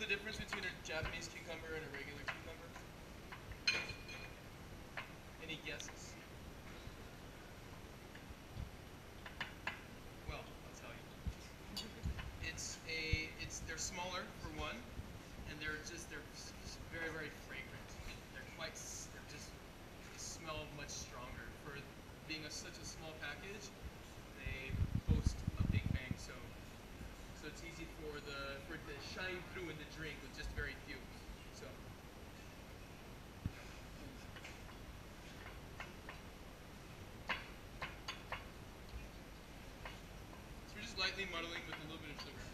the difference between a Japanese cucumber and a regular cucumber? Any guesses? Well, I'll tell you. It's a, it's they're smaller for one, and they're just they're very very fragrant. They're quite they're just they smell much stronger for being a, such a small package. They boast a big bang, so so it's easy for the for it to shine through in the drink with just very few. So. So we're just lightly muddling with a little bit of sugar.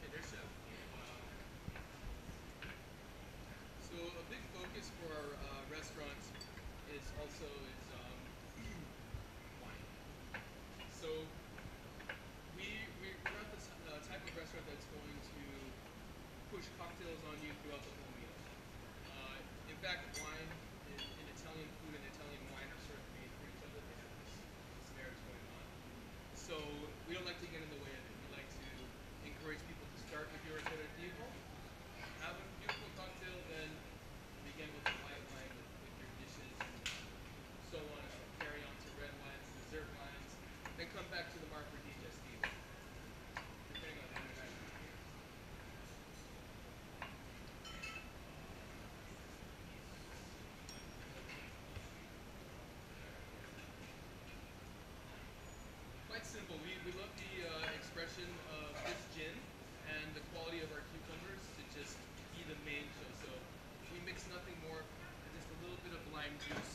Okay, there's Chef. So a big focus for our uh, restaurant is also is um, wine. So we we- we're not the t- uh, type of restaurant that's going to push cocktails on you throughout the whole meal. Uh, in fact, wine in, in Italian food and Italian wine are sort of made for each other. They have this, this marriage going on. So we don't like to get in the way of it. We like to encourage people to start with your aperitivo, have a beautiful cocktail, then begin with the white wine with, with your dishes and so on, and carry on to red wines, dessert wines, then come back to the Mar for digestivo. Depending on how you guys are here. Quite simple. We, we love the uh, expression of this gin and the quality of our cucumbers to just be the main show. So we mix nothing more than just a little bit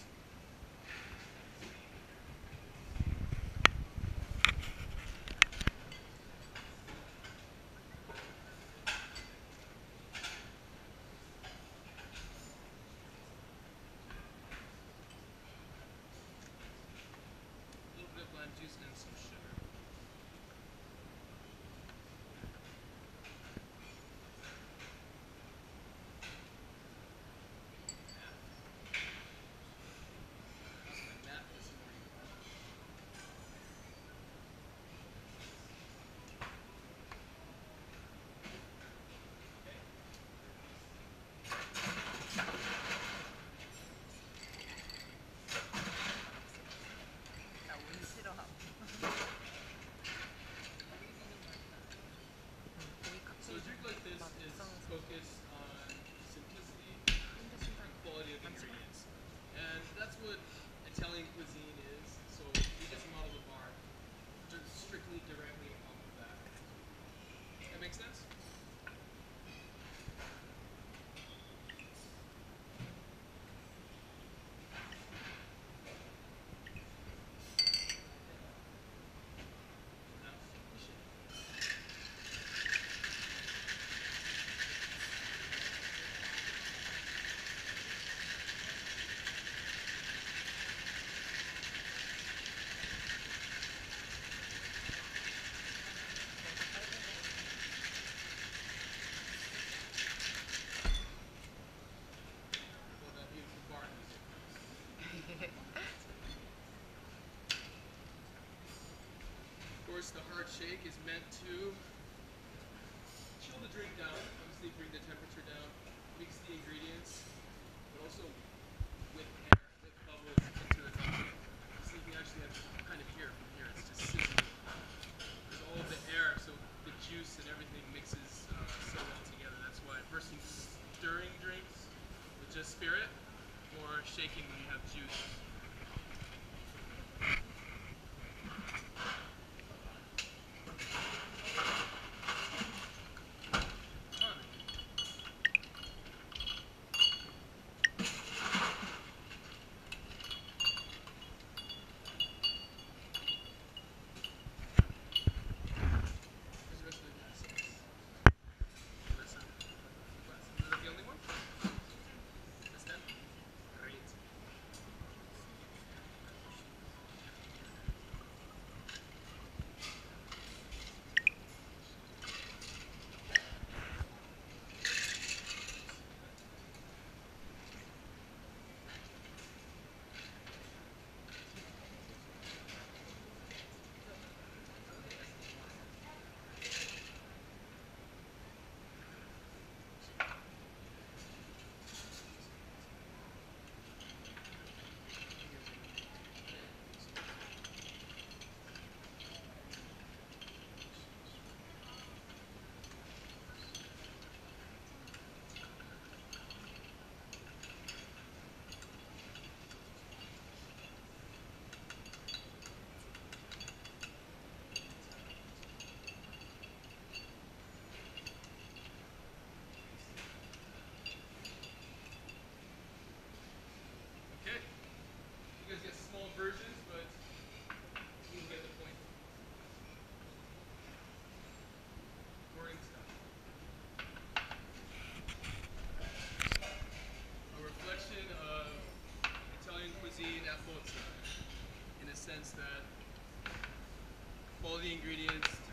shake is meant to chill the drink down, obviously bring the temperature down, mix the ingredients, but also with air, with bubbles into the cocktail. So you can actually have kind of hear from here. It's just sizzling. There's all of the air, so the juice and everything mixes uh, so well together. That's why versus stirring drinks with just spirit or shaking when you have juice. sense that all the ingredients